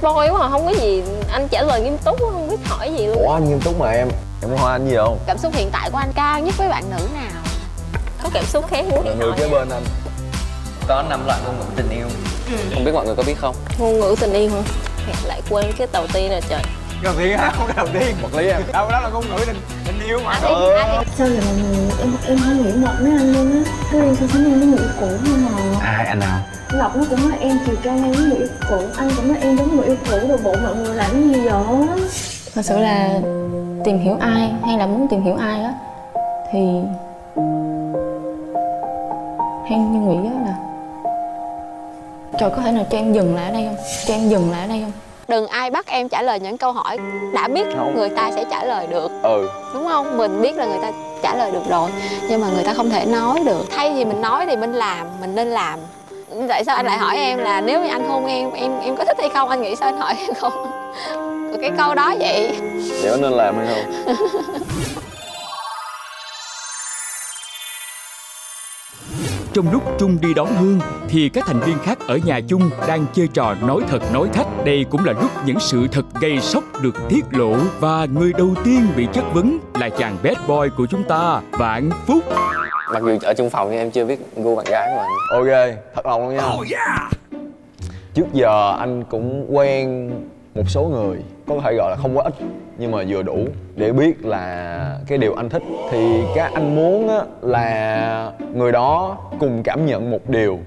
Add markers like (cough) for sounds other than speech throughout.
playboy quá không có gì. Anh trả lời nghiêm túc không biết hỏi gì luôn. Ủa anh nghiêm túc mà em. Em có hỏi anh gì không? Cảm xúc hiện tại của anh cao nhất với bạn nữ nào? Có cảm xúc khác muốn là người kế bên anh. Có năm loại ngôn ngữ tình yêu. Không biết mọi người có biết không? Ngôn ngữ tình yêu hả? Lại quên cái đầu tiên rồi trời. Đầu tiên á? Không đầu tiên vật lý em. Đâu đó là ngôn ngữ tình tình yêu mà. Sao vậy mọi người em em không hiểu lộc mấy anh luôn á? Cứ đi so sánh em với người cũ nhưng mà. Ai anh nào lộc nó cũng nói em chiều trang em với người yêu cũ. Anh cũng nói em giống người yêu cũ rồi bộ mọi người làm cái gì vậy? Thật sự là tìm hiểu ai hay là muốn tìm hiểu ai á thì theo như nghĩ á là trời có thể nào cho em dừng lại ở đây không? Cho em dừng lại ở đây không? Đừng ai bắt em trả lời những câu hỏi đã biết Không. người ta sẽ trả lời được. Ừ. Đúng không? Mình biết là người ta trả lời được rồi nhưng mà người ta không thể nói được. Thay vì mình nói thì mình làm mình nên làm tại sao anh lại hỏi em là nếu như anh hôn em em em có thích hay không? Anh nghĩ sao anh hỏi em không? Cái câu đó vậy. Vậy có nên làm hay không? (laughs) Trong lúc Trung đi đón Hương thì các thành viên khác ở nhà chung đang chơi trò nói thật nói thách. Đây cũng là lúc những sự thật gây sốc được tiết lộ. Và người đầu tiên bị chất vấn là chàng bad boy của chúng ta, Vạn Phúc. Mặc dù ở chung phòng nhưng em chưa biết gu bạn gái của anh. Ok thật lòng luôn nha. Trước giờ anh cũng quen một số người có thể gọi là không quá ít nhưng mà vừa đủ để biết là cái điều anh thích. Thì cái anh muốn á, là người đó cùng cảm nhận một điều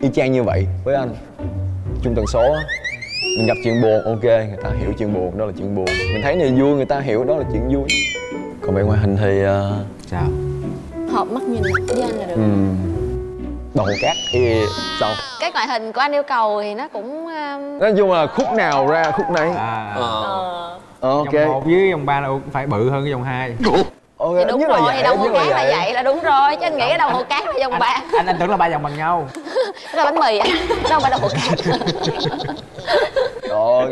y chang như vậy với anh. Chung tần số á mình gặp chuyện buồn ok người ta hiểu chuyện buồn đó là chuyện buồn. Mình thấy này vui người ta hiểu đó là chuyện vui. Còn về ngoại hình thì ờ, sao hợp mắt nhìn với anh là được ừm, đầu cát thì sao? Cái ngoại hình của anh yêu cầu thì nó cũng um, nói chung là khúc nào ra khúc nấy. À. Ờ. ờ, ok. Dòng một với dòng ba là phải bự hơn cái dòng hai. Ok thì đúng rồi là thì vậy đồng hồ cát là vậy. là đúng rồi chứ anh nghĩ cái đồng hồ cát là dòng ba. anh anh tưởng là ba dòng bằng nhau. (laughs) Đó là bánh mì. Á đó không phải đồng hồ cát ok.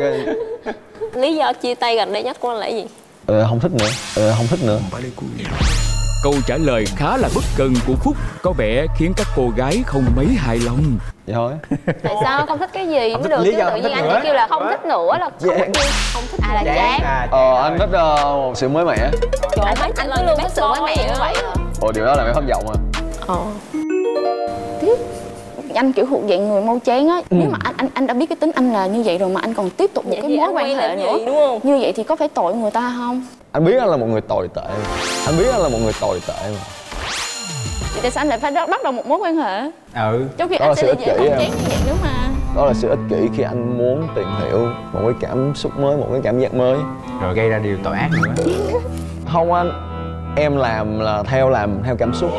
Lý do chia tay gần đây nhất của anh là cái gì? Ờ, không thích nữa. Ờ, không thích nữa Câu trả lời khá là bất cần của Phúc có vẻ khiến các cô gái không mấy hài lòng. vậy thôi. (laughs) Tại sao? Không thích cái gì Không thích được lý chứ tự không nhiên anh nữa. chỉ kêu là không thích nữa là không Chán. thích không thích à là chán. à ờ anh thích ờ, một sự mới mẻ. Trời ơi anh cứ luôn thích sự mới mẻ như vậy. Ồ điều đó là em thất vọng à? Ờ anh kiểu thuộc dạng người mau chán á. Nếu mà anh anh anh đã biết cái tính anh là như vậy rồi mà anh còn tiếp tục một cái mối quan hệ nữa đúng không? như vậy thì có phải tội người ta không? Anh biết anh là một người tồi tệ. Mà. anh biết anh là một người tồi tệ mà. Thì tại sao anh lại phải bắt đầu một mối quan hệ? Ừ. Trong khi Đó anh là sẽ sự là ích dễ kỷ mau em. chán như vậy nữa mà. Đó là sự ích kỷ khi anh muốn tìm hiểu một cái cảm xúc mới một cái cảm giác mới. Rồi gây ra điều tội ác nữa. (laughs) Không anh em làm là theo làm theo cảm xúc.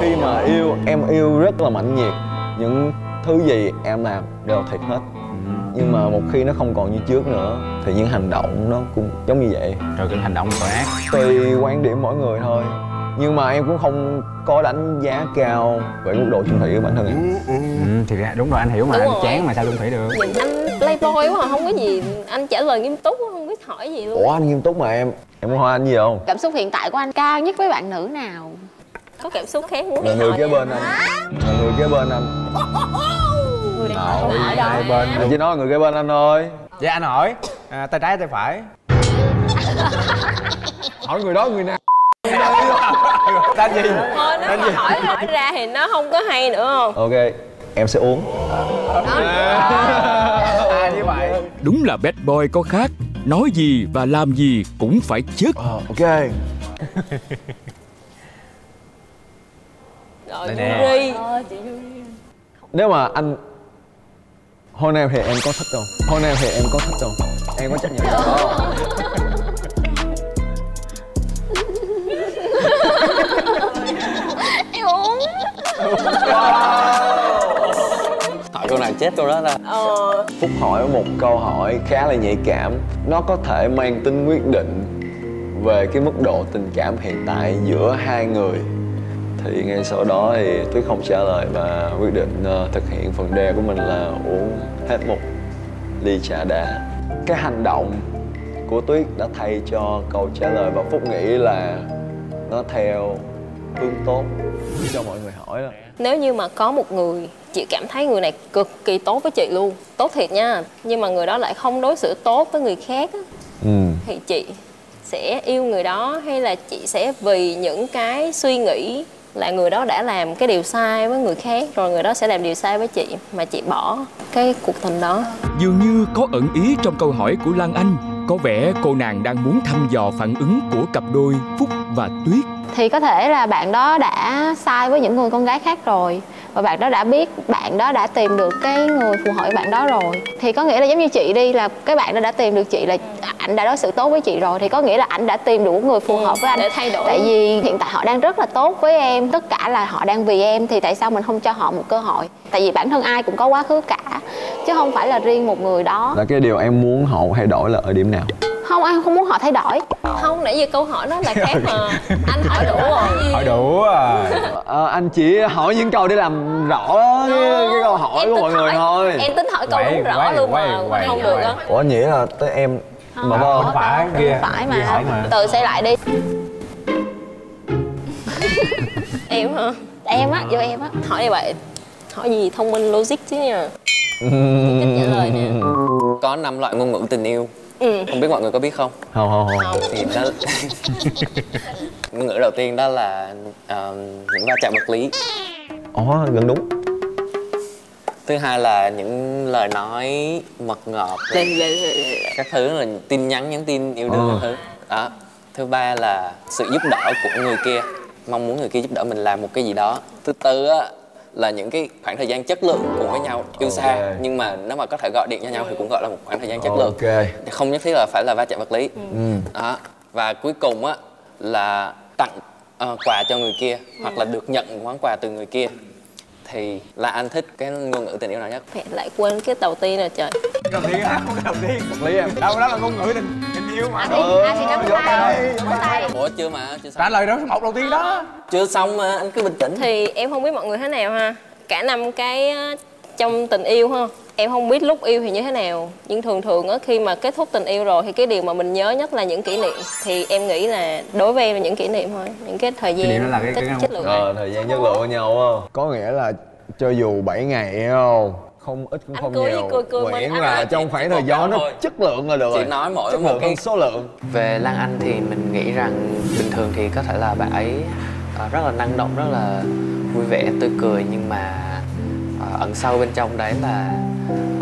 Khi mà yêu em yêu rất là mạnh nhiệt những thứ gì em làm đều thiệt hết. Nhưng mà một khi nó không còn như trước nữa thì những hành động nó cũng giống như vậy. Rồi cái hành động tội ác. Tùy quan điểm mỗi người thôi. Nhưng mà em cũng không có đánh giá cao về mức độ chung thủy của bản thân em. Ừ, thì ra đúng rồi anh hiểu mà. Đúng anh rồi. chán mà sao chung thủy được? Nhìn anh playboy quá à, không có gì. Anh trả lời nghiêm túc không biết hỏi gì luôn. Ủa anh nghiêm túc mà em. Em có hỏi anh gì không? Cảm xúc hiện tại của anh cao nhất với bạn nữ nào có cảm xúc khác muốn là người kế bên anh. Là người kế bên anh. Người đang hỏi hai bên. Anh chỉ nói người kế bên anh thôi. Vậy anh hỏi. À, tay trái tay phải. (laughs) Hỏi người đó người nào (laughs) tên gì? Thôi nếu mà hỏi hỏi ra thì nó không có hay nữa. Không ok em sẽ uống. À như vậy. Đúng là bad boy có khác, nói gì và làm gì cũng phải chết. ờ ok (laughs) rồi Đây nè. Yuri nếu mà anh hôm nay thì em có thích không hôm nay thì em có thích không em có chấp nhận được không em uống. Hỏi câu nào chết câu đó ta ờ. Phúc hỏi một câu hỏi khá là nhạy cảm. Nó có thể mang tính quyết định về cái mức độ tình cảm hiện tại giữa hai người thì ngay sau đó thì tuyết không trả lời và quyết định ờ, thực hiện phần đề của mình là uống hết một ly trà đá. Cái hành động của tuyết đã thay cho câu trả lời và phúc nghĩ là nó theo hướng tốt cho mọi người hỏi đó. Nếu như mà có một người chị cảm thấy người này cực kỳ tốt với chị luôn tốt thiệt nha nhưng mà người đó lại không đối xử tốt với người khác á, ừ. thì chị sẽ yêu người đó hay là chị sẽ vì những cái suy nghĩ là người đó đã làm cái điều sai với người khác rồi người đó sẽ làm điều sai với chị mà chị bỏ cái cuộc tình đó. Dường như có ẩn ý trong câu hỏi của Lan Anh. Có vẻ cô nàng đang muốn thăm dò phản ứng của cặp đôi Phúc và Tuyết. Thì có thể là bạn đó đã sai với những người con gái khác rồi và bạn đó đã biết bạn đó đã tìm được cái người phù hợp với bạn đó rồi. Thì có nghĩa là giống như chị đi là cái bạn đó đã tìm được chị là ảnh đã đối xử tốt với chị rồi. Thì có nghĩa là ảnh đã tìm được một người phù hợp với anh. để thay đổi. tại vì hiện tại họ đang rất là tốt với em. Tất cả là họ đang vì em thì tại sao mình không cho họ một cơ hội? Tại vì bản thân ai cũng có quá khứ cả chứ không phải là riêng một người đó. Là cái điều em muốn họ thay đổi là ở điểm nào không ai không muốn họ thay đổi. Không nãy giờ câu hỏi đó là khác mà. Anh hỏi đủ rồi. Hỏi đủ rồi Ờ, anh chỉ hỏi những câu để làm rõ cái, cái câu hỏi Em của mọi người thôi. em tính hỏi câu Quay, đúng rõ quay, luôn quay, mà quay, không được quay. á. Ủa anh nghĩ là tới em mà vâng không phải kia. phải hỏi mà. từ xây lại đi. (laughs) Em hả? Em á vô em á. Hỏi đi bạn. Hỏi gì thông minh logic chứ nha. Cách trả lời nè. Có năm loại ngôn ngữ tình yêu ừ. Không biết mọi người có biết không? Không không không. Không. thì đó (laughs) ngôn ngữ đầu tiên đó là um, những va chạm vật lý. Ồ gần đúng. Thứ hai là những lời nói mật ngọt. Các thứ là tin nhắn nhắn tin yêu đương các thứ. Đó. Thứ ba là sự giúp đỡ của người kia. Mong muốn người kia giúp đỡ mình làm một cái gì đó. Thứ tư á là những cái khoảng thời gian chất lượng cùng với nhau yêu xa. Ok. nhưng mà nếu mà có thể gọi điện cho nhau thì cũng gọi là một khoảng thời gian chất lượng. Ok. Không nhất thiết là phải là va chạm vật lý. Ừ. đó. Và cuối cùng á là tặng ờ, quà cho người kia hoặc là được nhận món quà từ người kia. Thì là anh thích cái ngôn ngữ tình yêu nào nhất? Mẹ lại quên cái đầu tiên rồi trời. Đầu tiên á không cái đầu tiên vật lý em. Đâu đó là ngôn ngữ tình yêu mà. Thì ai thì nắm tay. Nắm tay ủa chưa mà chưa trả xong lời đó số một đầu tiên đó. Chưa xong mà anh cứ bình tĩnh. Thì em không biết mọi người thế nào ha. Cả năm cái trong tình yêu ha em không biết lúc yêu thì như thế nào. Nhưng thường thường á khi mà kết thúc tình yêu rồi thì cái điều mà mình nhớ nhất là những kỷ niệm. Thì em nghĩ là đối với em là những kỷ niệm thôi những cái thời gian niệm đó là cái- chất, cái- chất lượng. Ờ thời gian chất lượng với nhau không? Có nghĩa là cho dù 7 ngày hiểu không không ít cũng Anh không cười nhiều. cười cười miễn là trong khoảng thời gian nó thôi. chất lượng là được Chỉ rồi. nói mỗi chất một lượng cái- số lượng. Về Lan Anh thì mình nghĩ rằng bình thường thì có thể là bạn ấy ờ, rất là năng động rất là vui vẻ tươi cười nhưng mà ờ, ẩn sâu bên trong đấy là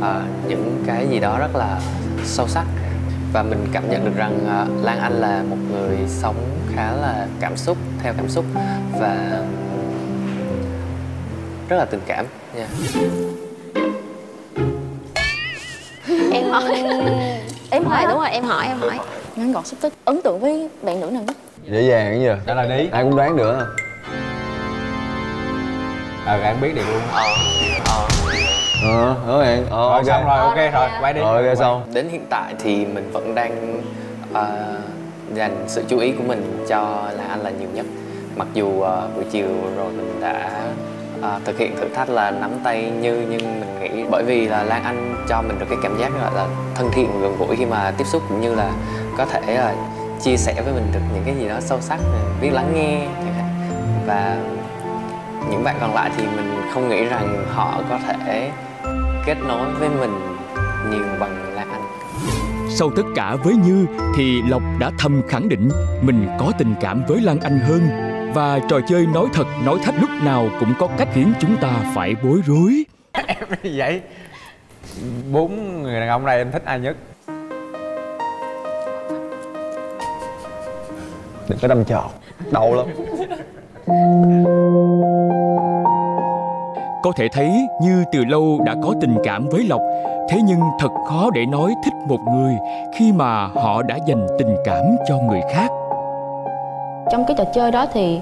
ờ, những cái gì đó rất là sâu sắc. Và mình cảm nhận được rằng Lan Anh là một người sống khá là cảm xúc theo cảm xúc và rất là tình cảm. Nha hỏi em hỏi đúng rồi em hỏi em hỏi. Ngắn gọn xúc tích ấn tượng với bạn nữ nào nhất? Dễ dàng cái gì trả lời đi. Ai cũng đoán được. Á. ờ anh biết được luôn. Ờ ờ. Ờ hứa hẹn ờ rồi ok. xong rồi ok rồi quay đi. Rồi ok xong. Đến hiện tại thì mình vẫn đang ờ, dành sự chú ý của mình cho Lan Anh là nhiều nhất. Mặc dù ờ, buổi chiều rồi mình đã à, thực hiện thử thách là nắm tay như nhưng mình nghĩ. Bởi vì là Lan Anh cho mình được cái cảm giác gọi là thân thiện gần gũi khi mà tiếp xúc cũng như là có thể là chia sẻ với mình được những cái gì đó sâu sắc biết lắng nghe và những bạn còn lại thì mình không nghĩ rằng họ có thể kết nối với mình nhiều bằng Lan Anh. Sau tất cả với Như thì Lộc đã thầm khẳng định mình có tình cảm với Lan Anh hơn và trò chơi nói thật nói thách lúc nào cũng có cách khiến chúng ta phải bối rối. (laughs) vậy bốn người đàn ông này em thích ai nhất đừng có đâm chọt đau lắm Có thể thấy Như từ lâu đã có tình cảm với Lộc Thế nhưng thật khó để nói thích một người khi mà họ đã dành tình cảm cho người khác trong cái trò chơi đó thì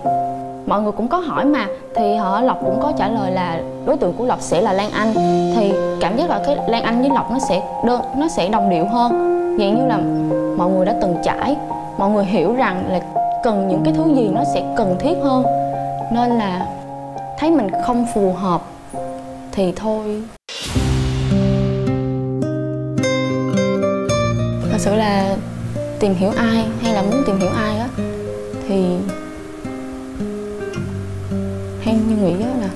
mọi người cũng có hỏi mà, thì họ, lộc cũng có trả lời là đối tượng của lộc sẽ là lan anh. Thì cảm giác là cái lan anh với lộc nó sẽ đơn, nó sẽ đồng điệu hơn. Dạng như là mọi người đã từng trải, mọi người hiểu rằng là cần những cái thứ gì nó sẽ cần thiết hơn. Nên là thấy mình không phù hợp thì thôi. Thật sự là tìm hiểu ai hay là muốn tìm hiểu ai á thì như nghĩ á là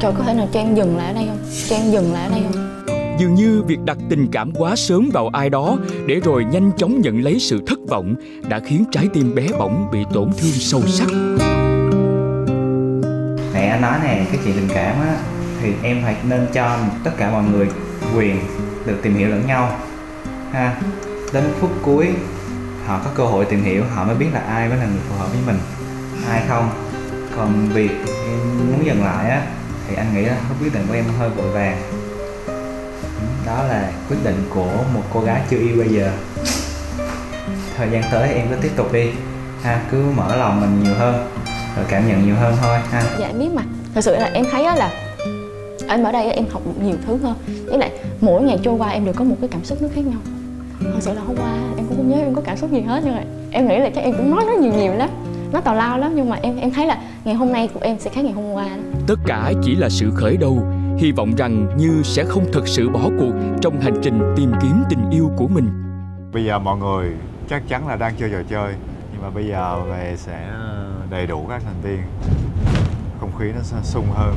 trời có thể nào cho em dừng lại ở đây không? Cho em dừng lại ở đây không? Dường như việc đặt tình cảm quá sớm vào ai đó để rồi nhanh chóng nhận lấy sự thất vọng đã khiến trái tim bé bỏng bị tổn thương sâu sắc. Nãy anh nói nè, cái chuyện tình cảm á thì em phải nên cho tất cả mọi người quyền được tìm hiểu lẫn nhau ha. Đến phút cuối họ có cơ hội tìm hiểu, họ mới biết là ai mới là người phù hợp với mình, ai không. Còn việc em muốn dừng lại á, thì anh nghĩ là quyết định của em hơi vội vàng. Đó là quyết định của một cô gái chưa yêu bây giờ. Thời gian tới em cứ tiếp tục đi. Ha, cứ mở lòng mình nhiều hơn, rồi cảm nhận nhiều hơn thôi, ha. Dạ em biết mà. Thật sự là em thấy á là em ở đây em học được nhiều thứ hơn. Với lại mỗi ngày trôi qua em đều có một cái cảm xúc nó khác nhau thật sự là hôm qua em cũng không nhớ em có cảm xúc gì hết nhưng mà em nghĩ là chắc em cũng nói nó nhiều nhiều lắm nó tào lao lắm nhưng mà em em thấy là ngày hôm nay của em sẽ khác ngày hôm qua đó. Tất cả chỉ là sự khởi đầu, hy vọng rằng Như sẽ không thật sự bỏ cuộc trong hành trình tìm kiếm tình yêu của mình. Bây giờ mọi người chắc chắn là đang chơi trò chơi Nhưng mà bây giờ về sẽ đầy đủ các thành viên Không khí nó sẽ sung hơn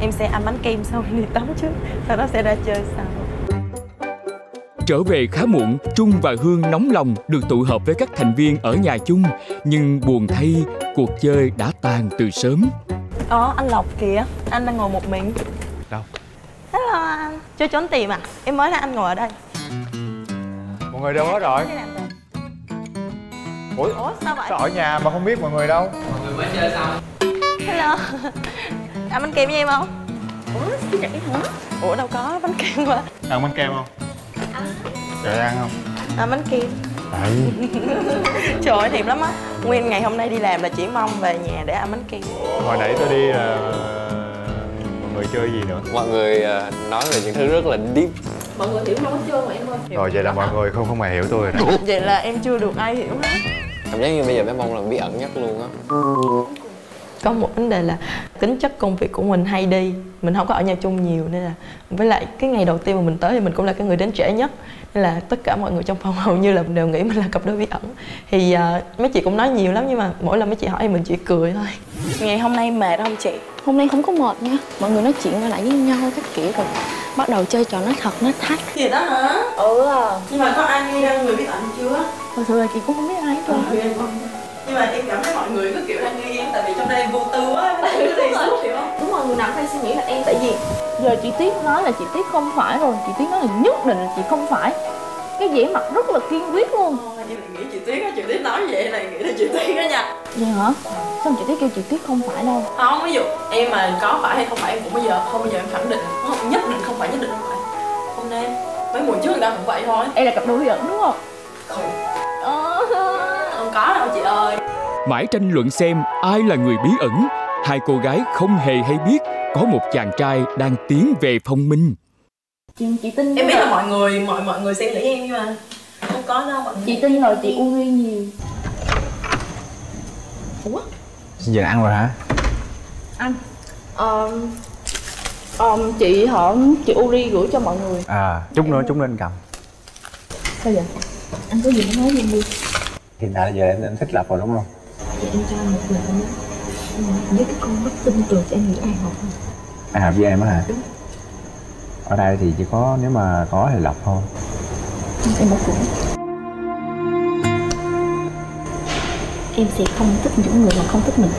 Em sẽ ăn bánh kem xong đi tắm trước Sau đó sẽ ra chơi sau Trở về khá muộn, Trung và Hương nóng lòng được tụ hợp với các thành viên ở nhà chung Nhưng buồn thay, cuộc chơi đã tàn từ sớm Ờ anh Lộc kìa Anh đang ngồi một mình Đâu? Hello anh Chưa trốn tìm à Em mới thấy anh ngồi ở đây Mọi người đâu hết rồi? Ủa, Ủa sao vậy? sao ở nhà mà không biết mọi người đâu? mọi người mới chơi xong Hello Ăn bánh kem với em không? Ủa vậy hả? Ủa đâu có bánh kem mà Ăn bánh kem không? Trời ăn không? Ăn bánh kem. Đấy (laughs) Trời ơi thèm lắm á. Nguyên ngày hôm nay đi làm là chỉ mong về nhà để ăn bánh kem. Hồi nãy tôi đi là mọi người chơi gì nữa? mọi người ờ, nói về những thứ rất là deep. Mọi người hiểu không hết trơn mà em ơi. Rồi vậy là mọi người không không hề hiểu tôi rồi đó. Vậy là em chưa được ai hiểu hết. Cảm giác như bây giờ bé mong là bí ẩn nhất luôn á có một vấn đề là tính chất công việc của mình hay đi mình không có ở nhà chung nhiều nên là với lại cái ngày đầu tiên mà mình tới thì mình cũng là cái người đến trễ nhất. Nên là tất cả mọi người trong phòng (laughs) hầu như là đều nghĩ mình là cặp đôi bí ẩn. Thì uh, mấy chị cũng nói nhiều lắm nhưng mà mỗi lần mấy chị hỏi thì mình chỉ cười thôi. Ngày hôm nay mệt không chị? Hôm nay không có mệt nha. Mọi người nói chuyện qua lại với nhau các kiểu rồi bắt đầu chơi trò nói thật nói thách. Thì đó hả? Ừ. Nhưng mà có ai nghi ra người bí ẩn chưa? Thật sự là chị cũng không biết ai hết trơn nhưng mà em cảm thấy mọi người cứ kiểu đang nghi em tại vì trong đây em vô tư quá cứ đi suốt hiểu không đúng rồi người nào hay suy nghĩ là em tại vì giờ chị tuyết nói là chị tuyết không phải rồi chị tuyết nói là nhất định là chị không phải. Cái vẻ mặt rất là kiên quyết luôn. Em lại nghĩ chị tuyết á chị tuyết nói vậy này nghĩ là chị tuyết đó nha. Vậy hả? Sao chị tuyết kêu chị tuyết không phải đâu? Không ví dụ em mà có phải hay không phải em cũng bao giờ không bao giờ em khẳng định không, nhất định không phải nhất định không phải. Không nên. Mấy mùa trước người ta cũng vậy thôi. Em là cặp đôi bí ẩn đúng không? Không. Ờ. Không có đâu chị ơi Mãi tranh luận xem ai là người bí ẩn Hai cô gái không hề hay biết có một chàng trai đang tiến về phòng minh. Chị, chị tin em biết là mọi người mọi mọi người sẽ nghĩ em nhưng mà không có đâu mọi người chị tin rồi chị Uri nhiều. Ủa? Giờ ăn rồi hả? anh um, um, chị họ chị Uri gửi cho mọi người. À, chút nữa chút nữa anh cầm. Sao vậy? Anh có gì muốn nói em đi Hiện tại giờ em, em thích Lập rồi đúng không? Chị em cho một nhé. Với cái con bất tin trường thì em nghĩ ai học? Không Ai hợp với em á hả? Ở đây thì chỉ có nếu mà có thì Lập thôi. Em bỏ cuộc. Em sẽ không thích những người mà không thích mình.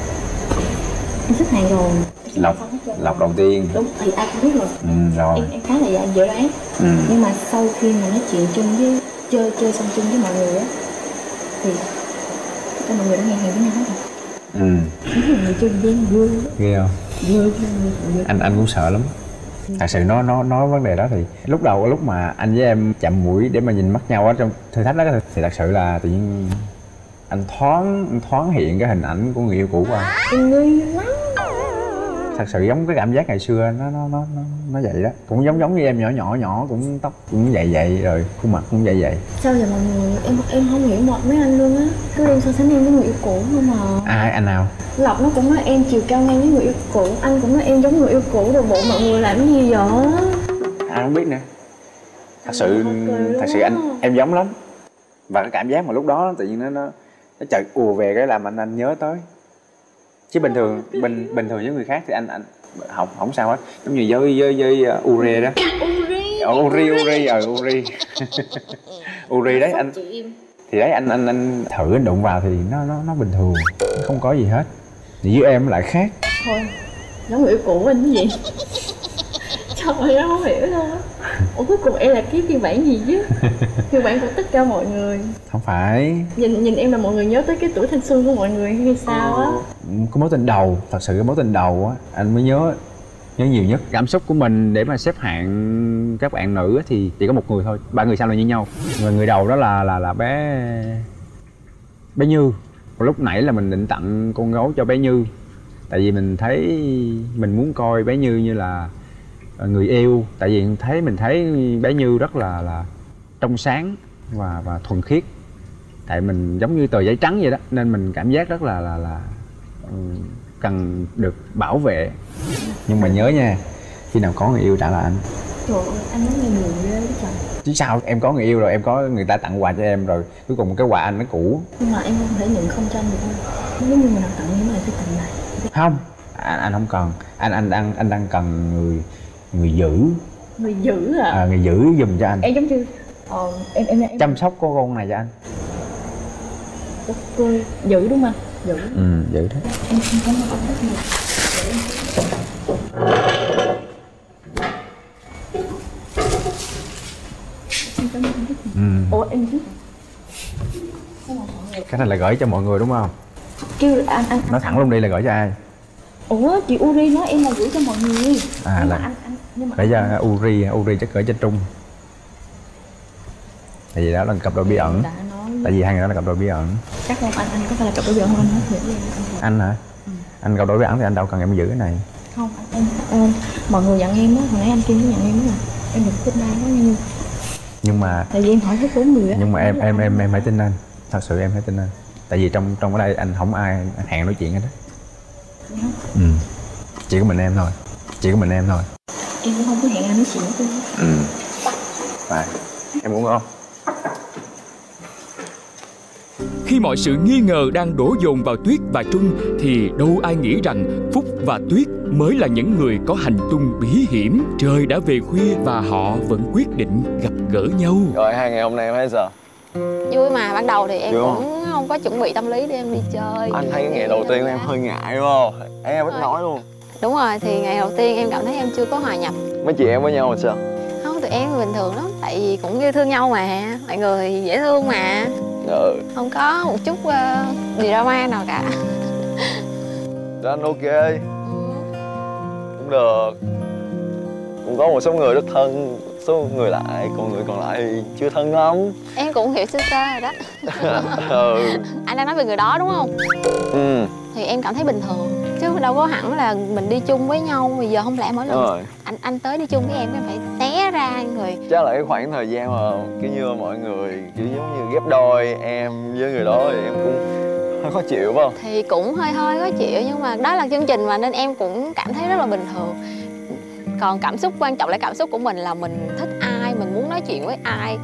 Em thích hàng rồi. Lộc, Lộc đầu tiên. Đúng thì ai cũng biết rồi. Ừ, rồi. Em em khá là dễ đoán. Ừ. nhưng mà sau khi mà nói chuyện chung với chơi chơi xong chung với mọi người á thì cả mọi người đã nghe hàng với nhau hết rồi? Ừ, người chơi em vui ghê không? vui vui Anh anh cũng sợ lắm. Thật sự nó nó nói vấn đề đó thì lúc đầu lúc mà anh với em chạm mũi để mà nhìn mắt nhau ở trong thử thách đó thì thật sự là tự nhiên anh thoáng anh thoáng hiện cái hình ảnh của người yêu cũ của anh. Nghi lắm thật sự giống cái cảm giác ngày xưa nó nó nó nó, nó vậy đó. Cũng giống giống như em nhỏ nhỏ nhỏ cũng tóc cũng vậy vậy rồi khuôn mặt cũng vậy vậy sao vậy mọi người em em không hiểu mọi mấy anh luôn á. Cứ đem so sánh em với người yêu cũ không mà ai anh nào? Lộc nó cũng nói em chiều cao ngang với người yêu cũ. Anh cũng nói em giống người yêu cũ rồi bộ mọi người làm cái gì vậy? Anh không biết nữa. Thật sự thật sự anh em giống lắm. Và cái cảm giác mà lúc đó tự nhiên nó nó nó chợt ùa về cái làm anh anh nhớ tới chứ bình thường bình bình thường với người khác thì anh anh học không sao hết. Giống như với với với uh, ure đó. Ờ, uri uri. Ờ uri. (laughs) Uri đấy anh thì đấy anh anh anh thử anh đụng vào thì nó nó nó bình thường không có gì hết. Thì với em lại khác. Thôi giống người yêu cũ anh cái gì trời ơi em không hiểu luôn á. Ủa cuối cùng em là cái phiên bản gì chứ? (laughs) Phiên bản của tất cả mọi người. Không phải. Nhìn nhìn em là mọi người nhớ tới cái tuổi thanh xuân của mọi người hay sao á? Cái mối tình đầu. Thật sự cái mối tình đầu á anh mới nhớ nhớ nhiều nhất. Cảm xúc của mình để mà xếp hạng các bạn nữ á thì chỉ có một người thôi. Ba người sau là như nhau. Người người đầu đó là là là bé bé như. Lúc nãy là mình định tặng con gấu cho bé như. Tại vì mình thấy mình muốn coi bé như như là người yêu. Tại vì thấy mình thấy bé như rất là là trong sáng và và thuần khiết. Tại mình giống như tờ giấy trắng vậy đó nên mình cảm giác rất là là là ừ, cần được bảo vệ. Nhưng mà nhớ nha khi nào có người yêu trả lại anh. Trời ơi anh nói nghe nhiều ghê trời. Chứ sao em có người yêu rồi em có người ta tặng quà cho em rồi cuối cùng cái quà anh nó cũ. Nhưng mà em không thể nhận không cho anh được đâu. Nếu như mình nào tặng như này phải tặng này không anh anh không cần. Anh anh đang anh đang cần người người giữ. Người giữ à, à người giữ giùm cho anh. Em giống như ờ, em em em chăm sóc con con này cho anh. Ok giữ đúng không? Giữ. Ừ giữ em không có rất nhiều. ừ. ủa em biết. Cái này là gửi cho mọi người đúng không? Kêu anh anh. Nói thẳng luôn đi là gửi cho ai ủa chị Uri nói em là gửi cho mọi người. À nhưng mà là anh anh nhưng mà gửi cho Uri Uri chắc gửi cho Trung tại vì đó là cặp đôi bí ẩn. tại vì hai người đó là cặp đôi bí ẩn. Chắc không anh anh có phải là cặp đôi vợ không? Anh anh anh hả? Anh cặp đôi bí ẩn thì anh đâu cần em giữ cái này. Không anh em em mọi người dặn em á hồi nãy anh kim cũng dặn em là em đừng thích ai quá như nhưng mà tại vì em hỏi hết bốn người á. Nhưng mà em em em em hãy tin anh. Thật sự em hãy tin anh. Tại vì trong trong ở đây anh không ai hẹn nói chuyện hết á ừ chỉ có mình em thôi chỉ có mình em thôi em cũng không có hẹn anh nói chuyện với tôi ừ Phải. em muốn không Khi mọi sự nghi ngờ đang đổ dồn vào Tuyết và Trung thì đâu ai nghĩ rằng Phúc và Tuyết mới là những người có hành tung bí hiểm. Trời đã về khuya và họ vẫn quyết định gặp gỡ nhau. Rồi hai ngày hôm nay em thấy sao? Vui mà ban đầu thì em không? cũng không có chuẩn bị tâm lý để em đi chơi. Anh thấy cái ngày đầu tiên của em hơi ngại đúng không? Em ít nói luôn. Đúng rồi thì ngày đầu tiên em cảm thấy em chưa có hòa nhập. Mấy chị em với nhau thì sao? không tụi em bình thường lắm tại vì cũng yêu thương nhau mà. Mọi người dễ thương mà. Ừ. Không có một chút uh, drama nào cả. Đó anh ok. Cũng được. Cũng có một số người rất thân Số người lại, còn người còn lại chưa thân lắm. Em cũng hiểu sơ sơ rồi đó. (laughs) Ừ. Anh đang nói về người đó đúng không? Ừ. Thì em cảm thấy bình thường chứ đâu có hẳn là mình đi chung với nhau bây giờ không lẽ mỗi lần anh anh tới đi chung với em em phải té ra người. Chắc là cái khoảng thời gian mà Kiểu như mọi người kiểu giống như ghép đôi em với người đó thì em cũng hơi khó chịu phải không? thì cũng hơi hơi khó chịu nhưng mà đó là chương trình mà nên em cũng cảm thấy rất là bình thường còn cảm xúc quan trọng là cảm xúc của mình là mình thích ai mình muốn nói chuyện với ai.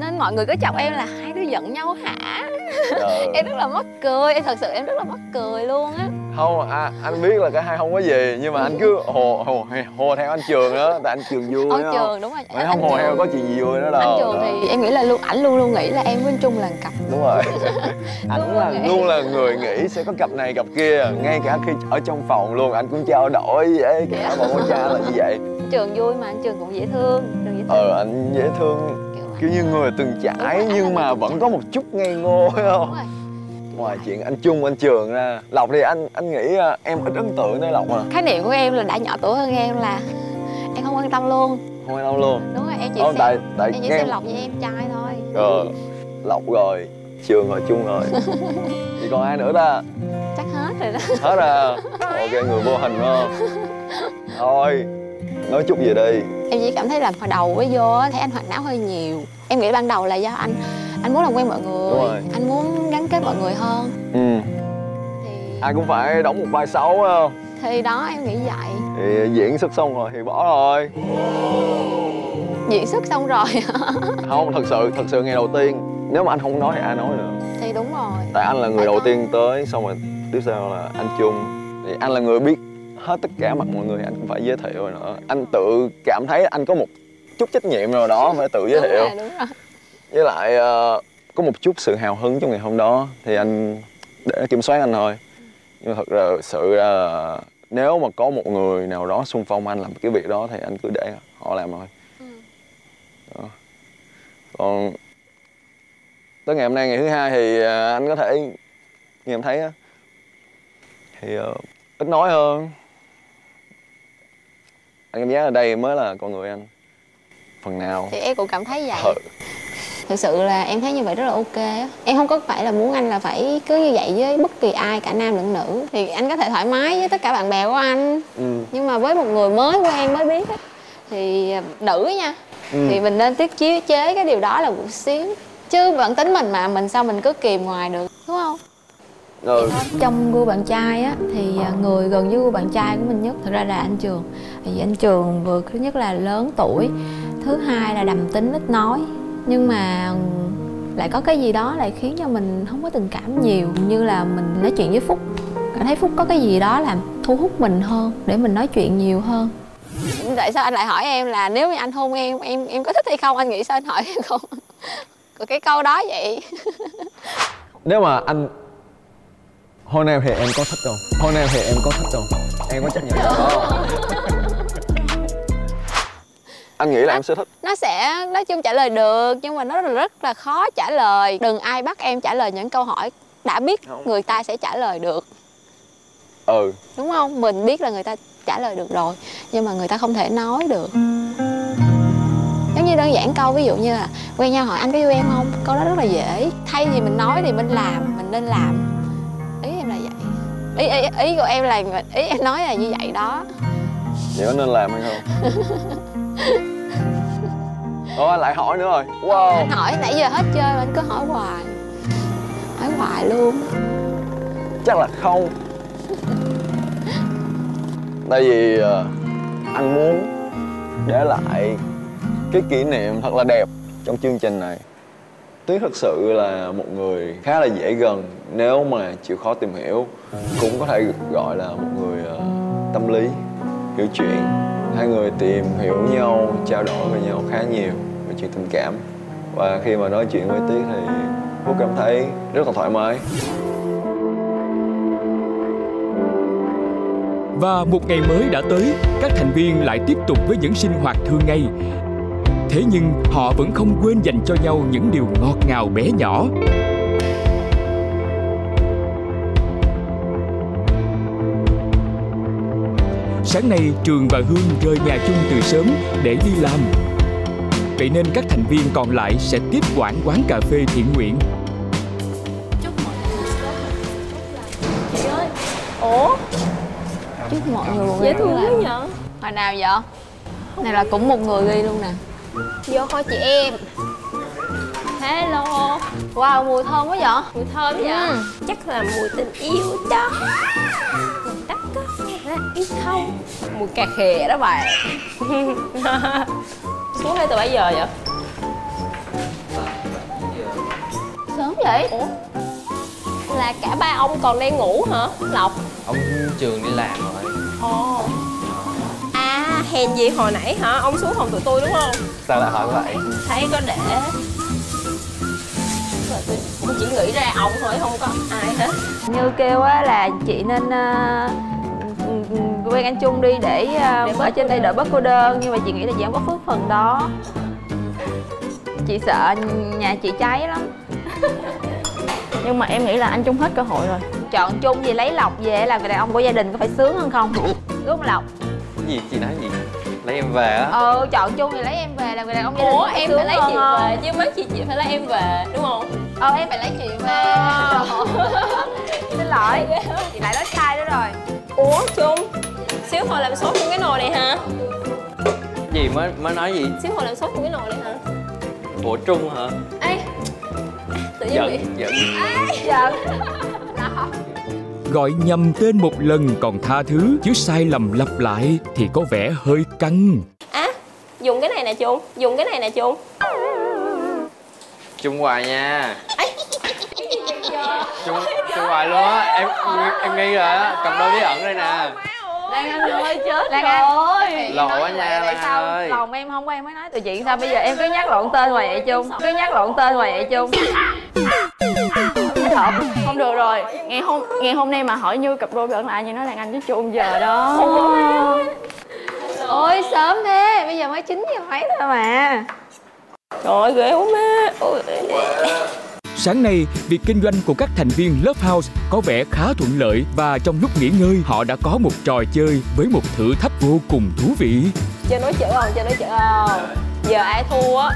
Nên mọi người cứ chọc em là hai đứa giận nhau hả? Ừ. (laughs) em rất là mắc cười em thật sự em rất là mắc cười luôn á Không, à, anh biết là cả hai không có gì Nhưng mà anh cứ hồ hồ hồ theo anh Trường đó Tại anh Trường vui đó trường đúng rồi. Mà không hồ theo có chuyện gì vui nữa đâu. anh trường thì em nghĩ là luôn ảnh luôn luôn nghĩ là em với anh trung là cặp. Đúng rồi. (laughs) Anh Luôn là nghĩ. luôn là người nghĩ sẽ có cặp này cặp kia Ngay cả khi ở trong phòng luôn anh cũng trao đổi với cả bọn con trai là như vậy. Anh trường vui mà anh trường cũng dễ thương trường dễ thương. Ờ anh dễ thương Kiểu như người từng trải nhưng mà vẫn có một chút ngây ngô phải không? Rồi Ngoài chuyện anh Trung, anh Trường ra Lộc thì anh anh nghĩ à, em ít ấn tượng với Lộc à khái niệm của em là đã nhỏ tuổi hơn em là em không quan tâm luôn. Không ai đâu luôn. Đúng rồi em chỉ Không, xem tại- tại em chỉ nghe- xem lộc với em trai thôi. Rồi Lộc rồi Trường rồi Trung rồi. (laughs) Thì còn ai nữa ta? chắc hết rồi đó. Hết à? Ok người vô hình không? Thôi Nói chút gì đi. Em chỉ cảm thấy là hồi đầu với vô thấy anh hoạt náo hơi nhiều. Em nghĩ ban đầu là do anh anh muốn làm quen mọi người. Anh muốn gắn kết mọi người hơn. Ừ. Thì Ai cũng phải đóng một vai xấu phải không? thì đó em nghĩ vậy. Thì diễn xuất xong rồi thì bỏ rồi. Diễn xuất xong rồi. (laughs) Không thật sự thật sự ngày đầu tiên Nếu mà anh không nói thì ai nói nữa thì đúng rồi. Tại anh là người Phải đầu tiên tới Xong rồi tiếp theo là anh Trung thì anh là người biết hết tất cả mặt mọi người anh cũng phải giới thiệu rồi nữa. Anh tự cảm thấy anh có một chút trách nhiệm rồi đó phải tự giới đúng thiệu. rồi, đúng rồi. Với lại ờ, có một chút sự hào hứng trong ngày hôm đó thì anh để kiểm soát anh thôi. Nhưng mà thật ra sự ra là nếu mà có một người nào đó xung phong anh làm cái việc đó thì anh cứ để họ làm thôi. Đó. còn tới ngày hôm nay ngày thứ hai thì ờ, anh có thể như em thấy á thì ờ, ít nói hơn. Anh cảm giác ở đây mới là con người anh. Phần nào. Thì em cũng cảm thấy vậy. Ừ. thực sự là em thấy như vậy rất là ok á. Em không có phải là muốn anh là phải cứ như vậy với bất kỳ ai cả nam lẫn nữ. Thì anh có thể thoải mái với tất cả bạn bè của anh. Ừ. nhưng mà với một người mới quen mới biết á thì à, nữ nha. Ừ. thì mình nên tiết chế chế cái điều đó là một xíu. Chứ bản tính mình mà mình sao mình cứ kìm ngoài được đúng không? Ừ. trong gu bạn trai á thì à, người gần với gu bạn trai của mình nhất thực ra là anh trường. Thì anh trường vừa thứ nhất là lớn tuổi thứ hai là đầm tính ít nói nhưng mà lại có cái gì đó lại khiến cho mình không có tình cảm nhiều như là mình nói chuyện với phúc. Cảm thấy phúc có cái gì đó làm thu hút mình hơn để mình nói chuyện nhiều hơn. Tại sao anh lại hỏi em là nếu như anh hôn em em em có thích hay không? Anh nghĩ sao anh hỏi em không? Cái câu đó vậy. Nếu mà anh hôn em thì em có thích không? Hôn em thì em có thích không? Em có chấp nhận điều đó không (laughs) anh nghĩ là em sẽ thích. nó sẽ nói chung trả lời được nhưng mà nó rất là khó trả lời. Đừng ai bắt em trả lời những câu hỏi đã biết người ta sẽ trả lời được. Ừ. Đúng không? Mình biết là người ta trả lời được rồi nhưng mà người ta không thể nói được. Giống như đơn giản câu ví dụ như là quen nhau hỏi anh có yêu em không? Câu đó rất là dễ. Thay vì mình nói thì mình làm mình nên làm. Ý em là vậy. Ý ý, ý của em là ý em nói là như vậy đó. Vậy có nên làm hay không (laughs) Anh lại hỏi nữa rồi. Wow. Anh hỏi nãy giờ hết chơi mà anh cứ hỏi hoài. Hỏi hoài luôn. Chắc là không. Tại vì ờ, anh muốn để lại cái kỷ niệm thật là đẹp trong chương trình này. Tuyết thật sự là một người khá là dễ gần nếu mà chịu khó tìm hiểu cũng có thể gọi là một người ờ, tâm lý hiểu chuyện hai người tìm hiểu nhau trao đổi với nhau khá nhiều về chuyện tình cảm và khi mà nói chuyện với tuyết thì phúc cảm thấy rất là thoải mái Và một ngày mới đã tới, các thành viên lại tiếp tục với những sinh hoạt thường ngày. Thế nhưng họ vẫn không quên dành cho nhau những điều ngọt ngào bé nhỏ. Sáng nay, Trường và Hương rời nhà chung từ sớm để đi làm. Vậy nên các thành viên còn lại sẽ tiếp quản quán cà phê thiện nguyện. chị ơi. Ủa? Chúc mọi người một dễ ngày thương tốt quá nhở hồi nào vậy? Này là cũng một người ghi luôn nè. Vô coi chị em. Hello. Wow mùi thơm quá vậy. Mùi thơm vậy. Ừ. chắc là mùi tình yêu đó yêu không? Mùi cà khè đó bạn. (laughs) Xuống đây từ bây giờ vậy? Sớm vậy? Ủa? Là cả ba ông còn đang ngủ hả lộc? Ông trường đi làm rồi. Ồ. À hèn gì hồi nãy hả? Ông xuống phòng tụi tôi đúng không? Sao lại hỏi vậy? Thấy có để. Cũng chỉ nghĩ ra ông thôi không có ai hết. Như kêu á là chị nên uh, quen anh Trung đi để, uh, Để ở trên đây đỡ bớt cô đơn nhưng mà chị nghĩ là chị không có phước phần đó. Chị sợ nhà chị cháy lắm. (laughs) Nhưng mà em nghĩ là anh chung hết cơ hội rồi. Chọn chung gì lấy lộc về làm người đàn ông của gia đình có phải sướng hơn không? Đúng không lộc. Cái gì? Chị nói gì? Lấy em về á. Ừ chọn chung thì lấy em về làm người đàn ông gia đình ủa em sướng phải lấy hơn chị không? về chứ mấy chị chị phải lấy em về đúng không? Ờ em phải lấy chị về. (laughs) Xin lỗi. (laughs) Chị lại nói sai đó rồi. Ủa chung xíu hồi làm sốt trong cái nồi này hả? Gì mới mới nói gì? Xíu hồi làm sốt trong cái nồi này hả? Ủa trung hả? Ê tự nhiên bị giận. Giận giận. Gọi nhầm tên một lần còn tha thứ chứ sai lầm lặp lại thì có vẻ hơi căng. á dùng cái này nè chung dùng cái này nè chung trung hoài nha. Trung Tôi hoài luôn á. Em em nghi rồi á. Cặp đôi bí ẩn đây nè Lan Anh ơi chết Lan rồi. Lộ quá nha Lan sao? ơi. Lòng em không quen mới nói từ chuyện sao bây giờ em cứ nhắc lộn tên hoài vậy chung cứ nhắc lộn tên hoài vậy chung Hợp. không được rồi. Ngày hôm ngày hôm nay mà hỏi như cặp đôi vẫn lại như nói là anh với chung giờ đó. Ôi sớm thế. Bây giờ mới chín giờ mấy thôi mà. Trời ơi ghê quá má. Ôi. Sáng nay, việc kinh doanh của các thành viên Love House có vẻ khá thuận lợi và trong lúc nghỉ ngơi họ đã có một trò chơi với một thử thách vô cùng thú vị. Chơi nói chữ không? Chơi nói chữ không? Giờ ai thua á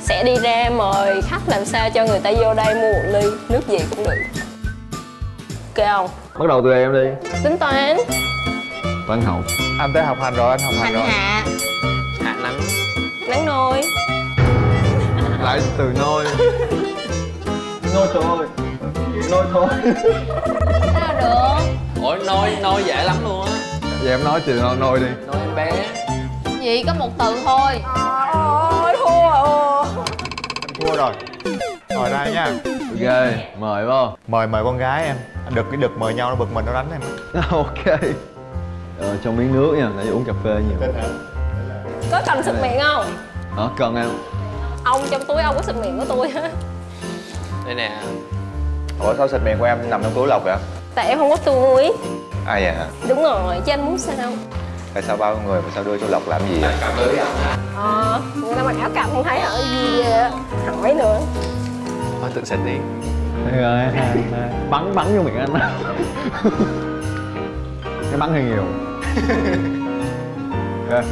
Sẽ đi ra mời khách làm sao cho người ta vô đây mua một ly Nước gì cũng được. Ok không? bắt đầu từ em đi. Tính toán. Toán học. Anh tới học hành rồi anh học hành rồi. hạ. Hạ nắng. Nắng nôi. Lại từ nôi (laughs) nôi thôi nôi thôi sao được? Ủa nói nói dễ lắm luôn á. Vậy em nói từ nôi, nôi đi. Nói em bé. Gì có một từ thôi. Ôi thua rồi. Anh thua rồi. Ngồi đây nha. Ok. Mời vô. Mời mời con gái em. Được cái được mời nhau nó bực mình nó đánh em. (laughs) Ok. Ờ, cho miếng nước nha. Nãy giờ uống cà phê nhiều. Có cần sụp miệng không? hả cần em? Ông trong túi ông có sụp miệng của tôi á Đây nè. Ủa sao xịt miệng của em nằm trong túi lọc vậy? Tại em không có túi. Ai vậy hả? Đúng rồi, chứ anh muốn sao? tại sao bao người mà sao đưa cho lọc làm gì vậy? Ờ, người ta mặc áo cặp không thấy hả? Gì vậy? Hỏi nữa. Thôi tự xịt đi. Đây rồi bắn bắn vô miệng anh. Cái bắn hơi nhiều. Ok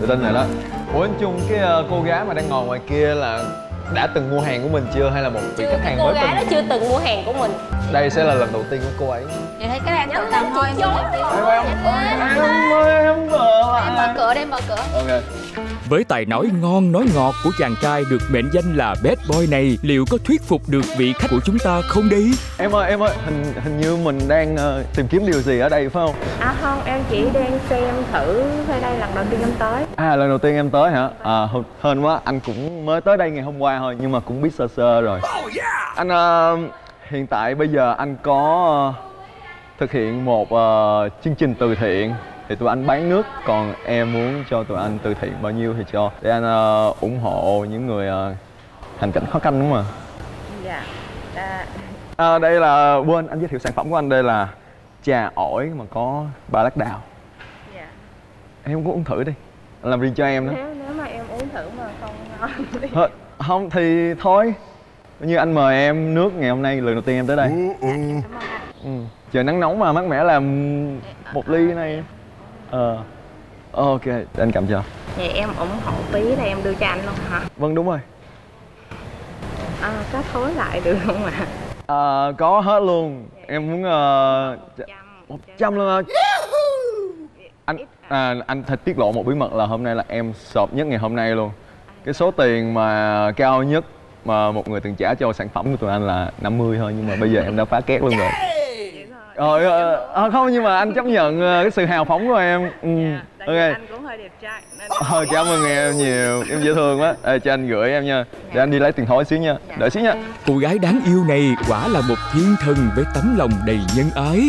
tự tin rồi đó. Ủa anh chung cái ờ, cô gái mà đang ngồi ngoài kia là đã từng mua hàng của mình chưa? Hay là một vị Chưa, khách hàng cô mới gái đó chưa từng mua hàng của mình. Đây sẽ là lần đầu tiên của cô ấy. Vậy thấy cái đang tự tâm thôi em. Em em ơi em mở cửa đi em mở cửa. Ok Với tài nói ngon nói ngọt của chàng trai được mệnh danh là bad boy này, liệu có thuyết phục được vị khách của chúng ta không đấy? em ơi em ơi hình hình như mình đang ờ, tìm kiếm điều gì ở đây phải không? À không, em chỉ đang xem thử thôi đây lần đầu tiên em tới. À lần đầu tiên em tới hả? À hên- quá anh cũng mới tới đây ngày hôm qua thôi nhưng mà cũng biết sơ sơ rồi. Anh ờ, hiện tại bây giờ anh có ờ, thực hiện một ờ, chương trình từ thiện thì tụi anh bán nước còn em muốn cho tụi anh từ thiện bao nhiêu thì cho. Để anh ờ, ủng hộ những người ờ, hoàn cảnh khó khăn đúng không ạ? Dạ à, à, đây là quên anh giới thiệu sản phẩm của anh đây là trà ổi mà có ba lát đào. Dạ. em cũng uống thử đi. Anh làm riêng cho em đó Nếu nếu mà em uống thử mà không ngon thì Thôi, không thì thôi. Như anh mời em nước ngày hôm nay lần đầu tiên em tới đây. Ừ. trời nắng nóng mà mát mẻ làm một ly này ờ. Ok để anh cầm cho Vậy em ủng hộ tí là em đưa cho anh luôn hả? vâng đúng rồi. À, có thối lại được không ạ? à, có hết luôn. Em muốn ờ, một trăm luôn à. anh à, anh phải tiết lộ một bí mật là hôm nay là em sộp nhất ngày hôm nay luôn. Cái số tiền mà cao nhất mà một người từng trả cho sản phẩm của tụi anh là 50 thôi nhưng mà bây giờ em đã phá két luôn rồi rồi ờ, ờ, không nhưng mà anh chấp nhận ờ, cái sự hào phóng của em. Ừ. Tại vì ok. anh cũng hơi đẹp trai nên ờ, cảm ơn em nhiều. Em dễ thương quá. Ê, cho anh gửi em nha. Để anh đi lấy tiền thối xíu nha. Đợi xíu nha. Cô gái đáng yêu này quả là một thiên thần với tấm lòng đầy nhân ái.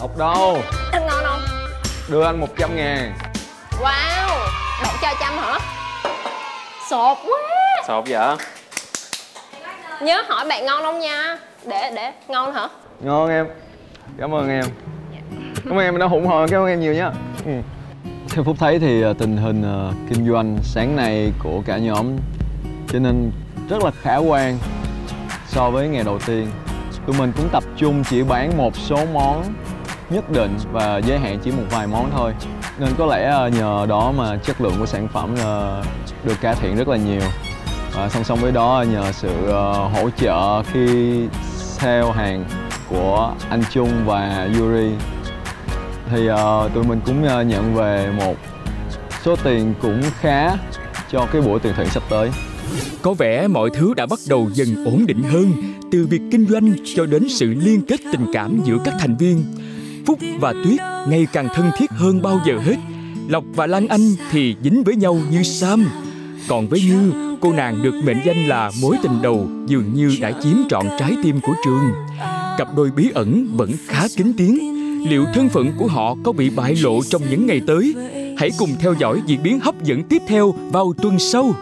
Lộc đâu? Ăn ngon không? đưa anh 100 ngàn. Wow! Đậu cho trăm hả? Sột quá! Sộp vậy Nhớ hỏi bạn ngon không nha? Để để. Ngon hả? ngon em cảm ơn em. Cảm ơn em đã ủng hộ cảm ơn em nhiều nhá. Ừ. theo phúc thấy thì ờ, tình hình ờ, kinh doanh sáng nay của cả nhóm trở nên rất là khả quan so với ngày đầu tiên. Tụi mình cũng tập trung chỉ bán một số món nhất định và giới hạn chỉ một vài món thôi. Nên có lẽ ờ, nhờ đó mà chất lượng của sản phẩm được cải thiện rất là nhiều. Và song song với đó nhờ sự hỗ trợ khi sale hàng của anh Trung và Yuri thì uh, tụi mình cũng uh, nhận về một số tiền cũng khá cho cái buổi tuyển thiện sắp tới Có vẻ mọi thứ đã bắt đầu dần ổn định hơn từ việc kinh doanh cho đến sự liên kết tình cảm giữa các thành viên. Phúc và Tuyết ngày càng thân thiết hơn bao giờ hết. Lộc và Lan Anh thì dính với nhau như Sam. Còn với Như, cô nàng được mệnh danh là mối tình đầu dường như đã chiếm trọn trái tim của trường cặp đôi bí ẩn vẫn khá kín tiếng. Liệu thân phận của họ có bị bại lộ trong những ngày tới? Hãy cùng theo dõi diễn biến hấp dẫn tiếp theo vào tuần sau.